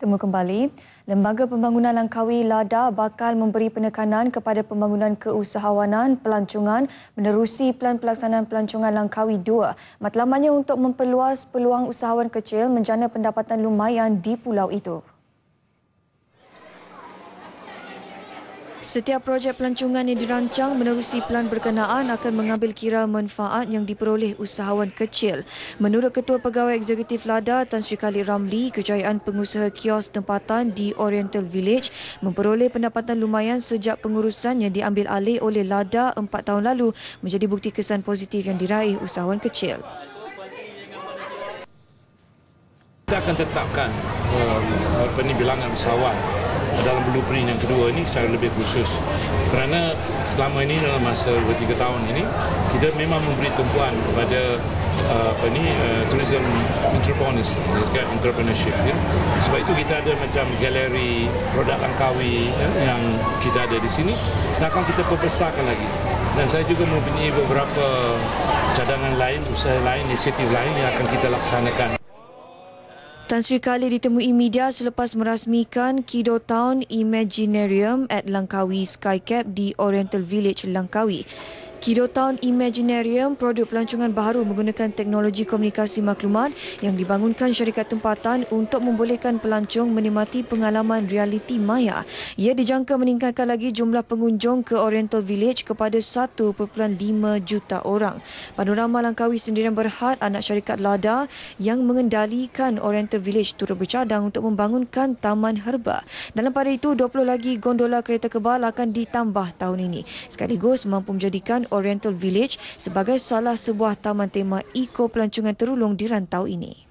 Temu kembali, Lembaga Pembangunan Langkawi LADA bakal memberi penekanan kepada pembangunan keusahawanan pelancongan menerusi Pelan Pelaksanaan Pelancongan Langkawi 2. Matlamatnya untuk memperluas peluang usahawan kecil menjana pendapatan lumayan di pulau itu. Setiap projek pelancongan yang dirancang menerusi pelan berkenaan akan mengambil kira manfaat yang diperoleh usahawan kecil. Menurut Ketua Pegawai Eksekutif LADA Tan Sri Khalid Ramli, kejayaan pengusaha kios tempatan di Oriental Village memperoleh pendapatan lumayan sejak pengurusan yang diambil alih oleh LADA empat tahun lalu menjadi bukti kesan positif yang diraih usahawan kecil. Kita akan tetapkan um, apa ni bilangan usahawan dalam blueprint yang kedua ini secara lebih khusus. Kerana selama ini dalam masa 2-3 tahun ini kita memang memberi tumpuan kepada uh, apa ni uh, tourism entrepreneurs entrepreneurship ya. sebab itu kita ada macam galeri produk Langkawi ya, yang kita ada di sini. Dan akan kita perbesarkan lagi? Dan saya juga mempunyai beberapa cadangan lain usaha lain inisiatif lain yang akan kita laksanakan Tan Sri Khalid ditemui media selepas merasmikan Kido Town Imaginarium at Langkawi Skycap di Oriental Village, Langkawi. Kido Town Imaginarium produk pelancongan baru menggunakan teknologi komunikasi maklumat yang dibangunkan syarikat tempatan untuk membolehkan pelancong menikmati pengalaman realiti maya. Ia dijangka meningkatkan lagi jumlah pengunjung ke Oriental Village kepada 1.5 juta orang. Panorama Langkawi sendirian berhad anak syarikat LADA yang mengendalikan Oriental Village turut bercadang untuk membangunkan taman herba. Dalam pada itu, 20 lagi gondola kereta kebal akan ditambah tahun ini. Sekaligus mampu menjadikan Oriental Village sebagai salah sebuah taman tema eco pelancongan terulung di rantau ini.